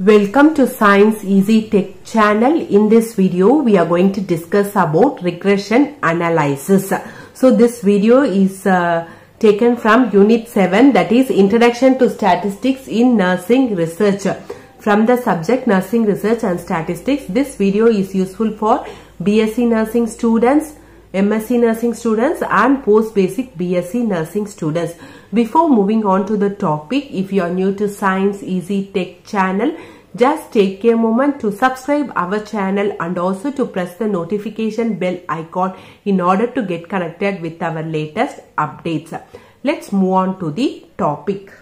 Welcome to Science Easy Tech channel. In this video, we are going to discuss about regression analysis. So this video is uh, taken from Unit 7 that is Introduction to Statistics in Nursing Research. From the subject Nursing Research and Statistics, this video is useful for BSc Nursing students, MSc Nursing students and Post Basic BSc Nursing students. Before moving on to the topic, if you are new to Science Easy Tech channel, just take a moment to subscribe our channel and also to press the notification bell icon in order to get connected with our latest updates. Let's move on to the topic.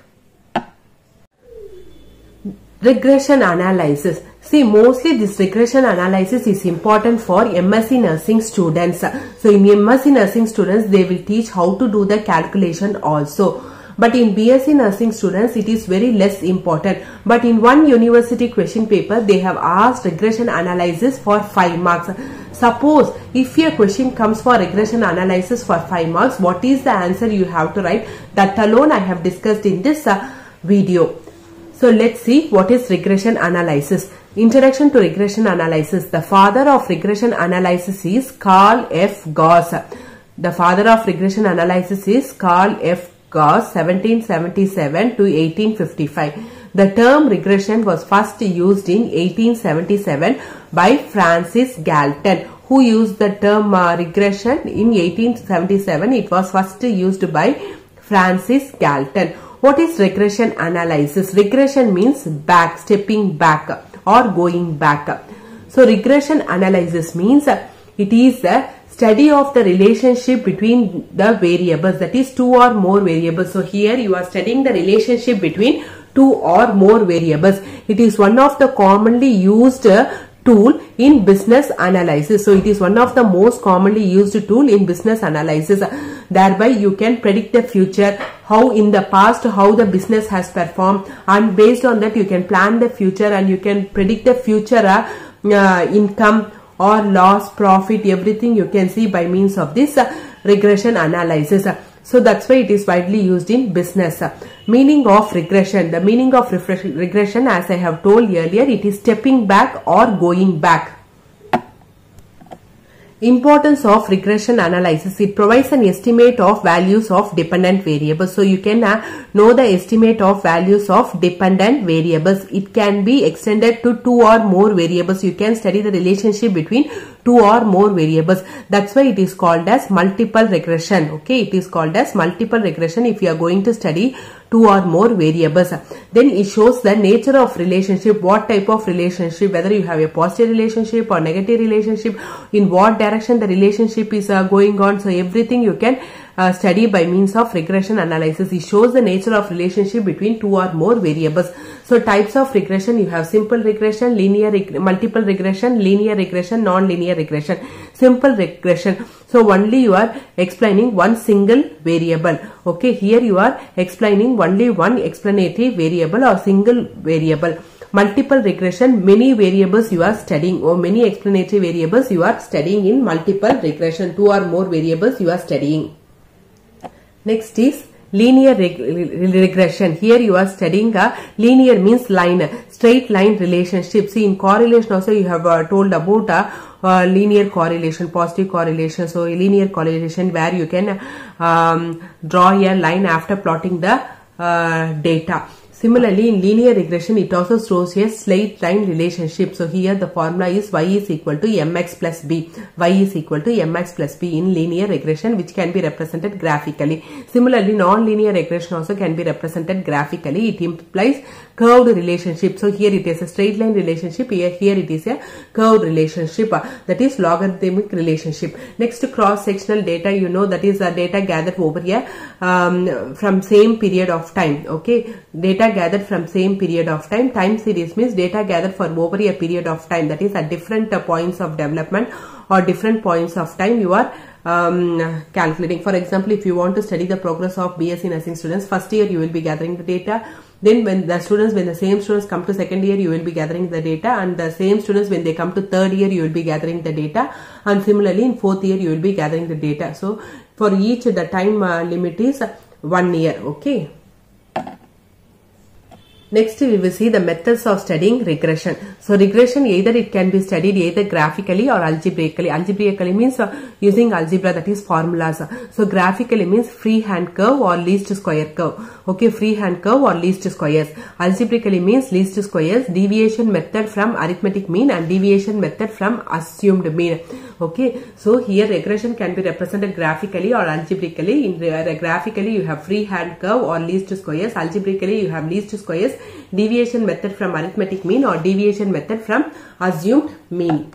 Regression analysis. See, mostly this regression analysis is important for MSc nursing students. So, in MSc nursing students, they will teach how to do the calculation also. But in BSc nursing students, it is very less important. But in one university question paper, they have asked regression analysis for 5 marks. Suppose if your question comes for regression analysis for 5 marks, what is the answer you have to write? That alone I have discussed in this uh, video. So let's see what is regression analysis. Introduction to regression analysis. The father of regression analysis is Carl F. Gauss. The father of regression analysis is Carl F. Gauss 1777 to 1855. The term regression was first used in 1877 by Francis Galton who used the term uh, regression in 1877. It was first used by Francis Galton. What is regression analysis? Regression means back, stepping back or going back. So regression analysis means it is a study of the relationship between the variables that is two or more variables. So here you are studying the relationship between two or more variables. It is one of the commonly used tool in business analysis. So it is one of the most commonly used tool in business analysis. Thereby you can predict the future, how in the past, how the business has performed and based on that you can plan the future and you can predict the future uh, uh, income or loss, profit, everything you can see by means of this uh, regression analysis. So that's why it is widely used in business. Meaning of regression. The meaning of regression as I have told earlier, it is stepping back or going back. Importance of regression analysis. It provides an estimate of values of dependent variables. So you can uh, know the estimate of values of dependent variables. It can be extended to two or more variables. You can study the relationship between two or more variables. That's why it is called as multiple regression. Okay, it is called as multiple regression if you are going to study two or more variables. Then it shows the nature of relationship, what type of relationship, whether you have a positive relationship or negative relationship, in what direction the relationship is uh, going on. So everything you can study by means of regression analysis. It shows the nature of relationship between two or more variables. So types of regression, you have simple regression, linear, reg multiple regression, linear regression, non-linear regression. Simple regression. So only you are explaining one single variable. Okay, here you are explaining only one explanatory variable or single variable. Multiple regression, many variables you are studying or many explanatory variables you are studying in multiple regression. Two or more variables you are studying. Next is linear reg regression. Here you are studying a linear means line, straight line relationship. See in correlation also you have uh, told about a uh, linear correlation, positive correlation. So linear correlation where you can um, draw a line after plotting the uh, data. Similarly, in linear regression, it also shows a straight line relationship. So here the formula is y is equal to mx plus b. y is equal to mx plus b in linear regression which can be represented graphically. Similarly, non-linear regression also can be represented graphically. It implies curved relationship. So here it is a straight line relationship. Here, here it is a curved relationship. That is logarithmic relationship. Next cross-sectional data, you know that is a data gathered over here um, from same period of time. Okay. Data gathered from same period of time. Time series means data gathered for over a period of time. That is at different uh, points of development or different points of time you are um, calculating. For example, if you want to study the progress of BSc nursing students, first year you will be gathering the data. Then when the students, when the same students come to second year, you will be gathering the data and the same students when they come to third year, you will be gathering the data and similarly in fourth year, you will be gathering the data. So for each the time uh, limit is one year. Okay. Next, we will see the methods of studying regression. So, regression either it can be studied either graphically or algebraically. Algebraically means uh, using algebra that is formulas. So, graphically means freehand curve or least square curve. Okay, freehand curve or least squares. Algebraically means least squares, deviation method from arithmetic mean and deviation method from assumed mean. Okay, so here regression can be represented graphically or algebraically. In uh, graphically, you have freehand curve or least squares. Algebraically, you have least squares deviation method from arithmetic mean or deviation method from assumed mean.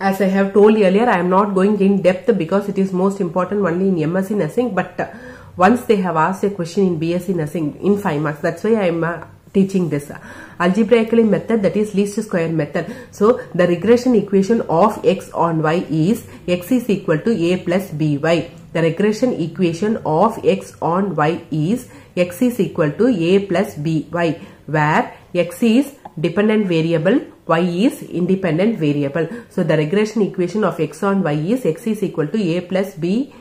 As I have told earlier, I am not going in depth because it is most important only in MSc nursing. But uh, once they have asked a question in BSc nursing in 5 marks, that's why I am uh, teaching this. Uh, algebraically method that is least square method. So, the regression equation of x on y is x is equal to a plus by. The regression equation of x on y is x is equal to a plus by where x is dependent variable y is independent variable. So the regression equation of x on y is x is equal to a plus b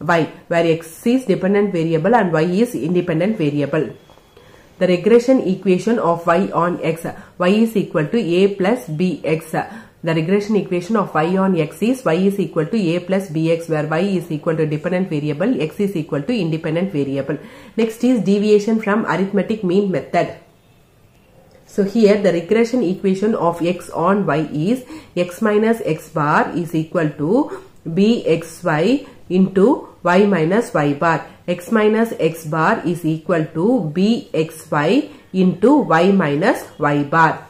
y where x is dependent variable and y is independent variable. The regression equation of y on x y is equal to a plus bx. The regression equation of y on x is y is equal to a plus bx where y is equal to dependent variable x is equal to independent variable. Next is deviation from arithmetic mean method. So here the regression equation of x on y is x minus x bar is equal to bxy into y minus y bar. x minus x bar is equal to bxy into y minus y bar.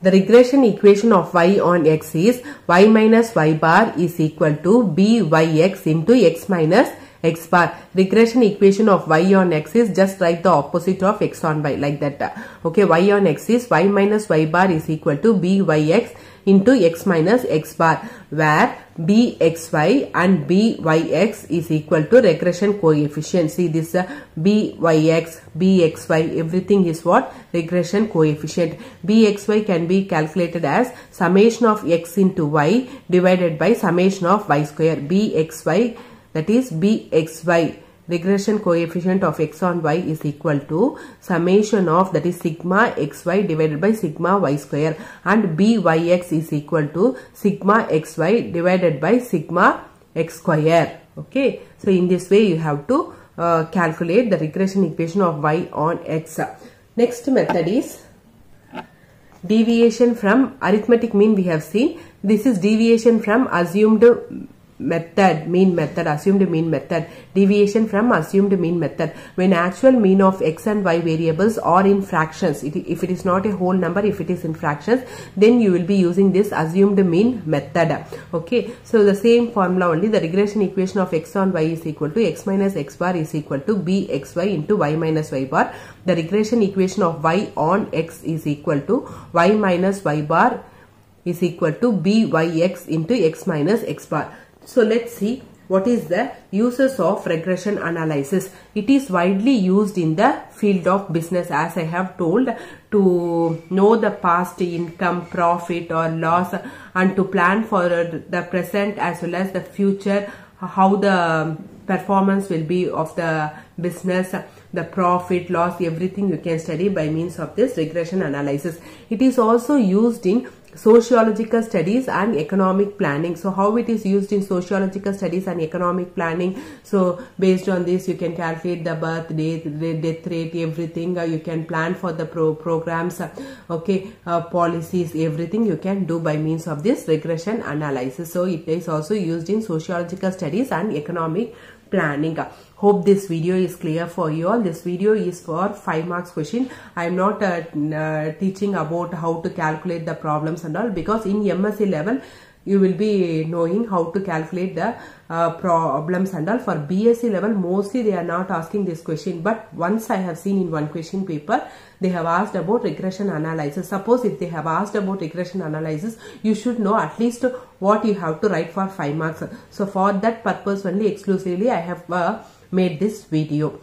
The regression equation of y on x is y minus y bar is equal to byx into x minus x bar. Regression equation of y on x is just write the opposite of x on y like that. Okay, y on x is y minus y bar is equal to byx into x minus x bar where bxy and byx is equal to regression coefficient. See this uh, bxy everything is what? Regression coefficient. bxy can be calculated as summation of x into y divided by summation of y square. bxy that is bxy regression coefficient of x on y is equal to summation of that is sigma xy divided by sigma y square. And byx is equal to sigma xy divided by sigma x square. Okay? So in this way you have to uh, calculate the regression equation of y on x. Next method is deviation from arithmetic mean we have seen. This is deviation from assumed method mean method assumed mean method. Deviation from assumed mean method. When actual mean of x and y variables are in fractions if it is not a whole number if it is in fractions then you will be using this assumed mean method. Okay? So the same formula only the regression equation of x on y is equal to x minus x bar is equal to bxy into y minus y bar. The regression equation of y on x is equal to y minus y bar is equal to byx into x minus x bar so let's see what is the uses of regression analysis. It is widely used in the field of business as I have told to know the past income, profit or loss and to plan for the present as well as the future how the performance will be of the business the profit loss everything you can study by means of this regression analysis. It is also used in sociological studies and economic planning. So how it is used in sociological studies and economic planning? So based on this you can calculate the birth date death rate everything. Uh, you can plan for the pro programs uh, okay uh, policies everything you can do by means of this regression analysis. So it is also used in sociological studies and economic planning. Hope this video is clear for you all. This video is for 5 marks question. I am not uh, uh, teaching about how to calculate the problems and all because in msc level you will be knowing how to calculate the uh, problems and all. For bsc level mostly they are not asking this question. But once i have seen in one question paper they have asked about regression analysis. Suppose if they have asked about regression analysis you should know at least what you have to write for 5 marks. So for that purpose only exclusively i have uh, made this video.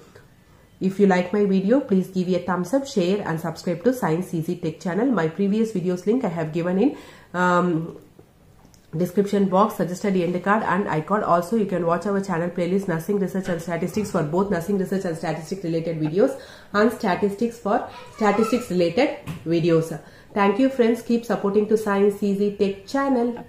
If you like my video, please give a thumbs up, share and subscribe to Science Easy Tech channel. My previous videos link I have given in um, description box suggested end card and icon also you can watch our channel playlist nursing research and statistics for both nursing research and statistics related videos and statistics for statistics related videos. Thank you friends. Keep supporting to science easy tech channel